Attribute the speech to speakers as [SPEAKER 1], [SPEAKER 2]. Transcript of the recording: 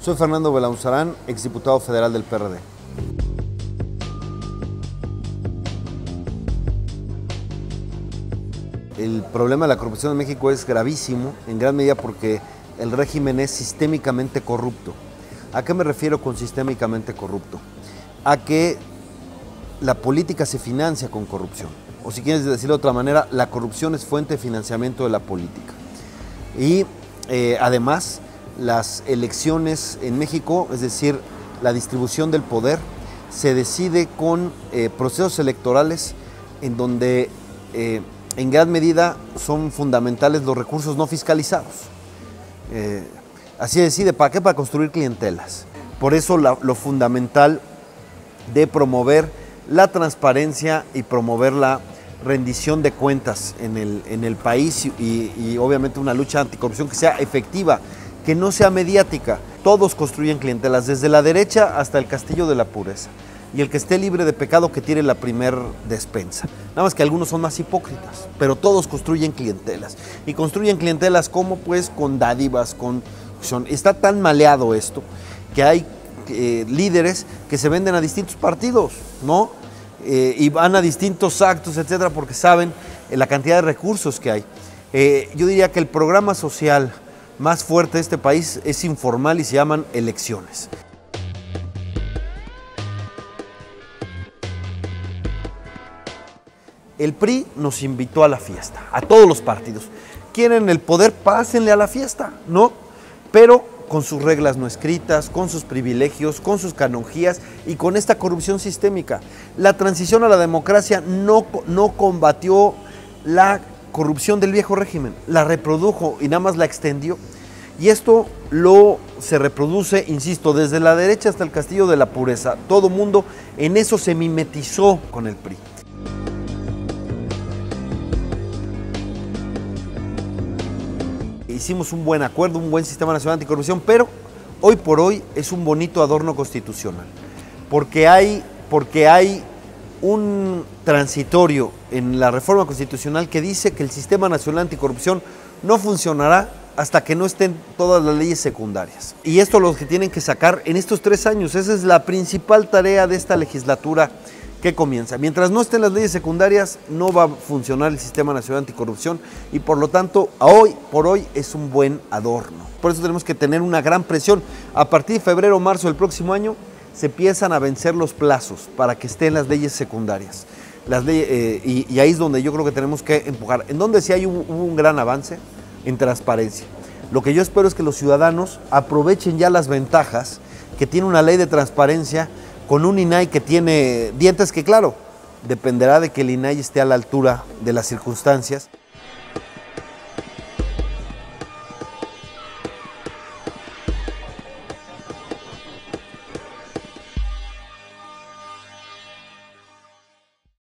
[SPEAKER 1] Soy Fernando Belauzarán, exdiputado federal del PRD. El problema de la corrupción en México es gravísimo, en gran medida porque el régimen es sistémicamente corrupto. ¿A qué me refiero con sistémicamente corrupto? A que la política se financia con corrupción. O si quieres decirlo de otra manera, la corrupción es fuente de financiamiento de la política. Y eh, además, las elecciones en México, es decir, la distribución del poder, se decide con eh, procesos electorales en donde eh, en gran medida son fundamentales los recursos no fiscalizados. Eh, así decide, ¿para qué? Para construir clientelas. Por eso lo fundamental de promover la transparencia y promover la rendición de cuentas en el, en el país y, y obviamente una lucha anticorrupción que sea efectiva, que no sea mediática. Todos construyen clientelas, desde la derecha hasta el castillo de la pureza y el que esté libre de pecado que tire la primer despensa. Nada más que algunos son más hipócritas, pero todos construyen clientelas. Y construyen clientelas como pues con dádivas, con... Son, está tan maleado esto que hay eh, líderes que se venden a distintos partidos, ¿no? Eh, y van a distintos actos, etcétera, porque saben eh, la cantidad de recursos que hay. yo diría que el programa social más fuerte de este país es informal y se llaman elecciones. El PRI nos invitó a la fiesta, a todos los partidos. Quieren el poder, pásenle a la fiesta, ¿no? Pero con sus reglas no escritas, con sus privilegios, con sus canonjías y con esta corrupción sistémica. La transición a la democracia no, no combatió la corrupción del viejo régimen, la reprodujo y nada más la extendió. Y esto lo se reproduce, insisto, desde la derecha hasta el castillo de la pureza. Todo mundo en eso se mimetizó con el PRI. hicimos un buen acuerdo, un buen sistema nacional anticorrupción, pero hoy por hoy es un bonito adorno constitucional, porque hay, porque hay un transitorio en la reforma constitucional que dice que el sistema nacional anticorrupción no funcionará hasta que no estén todas las leyes secundarias. Y esto lo que tienen que sacar en estos tres años. Esa es la principal tarea de esta legislatura que comienza. Mientras no estén las leyes secundarias, no va a funcionar el Sistema Nacional Anticorrupción y por lo tanto, hoy por hoy es un buen adorno. Por eso tenemos que tener una gran presión. A partir de febrero o marzo del próximo año se empiezan a vencer los plazos para que estén las leyes secundarias. Las eh, y, ahí es donde yo creo que tenemos que empujar. En donde sí hay un, un gran avance en transparencia. Lo que yo espero es que los ciudadanos aprovechen ya las ventajas que tiene una ley de transparencia con un INAI que tiene dientes que, claro, dependerá de que el INAI esté a la altura de las circunstancias.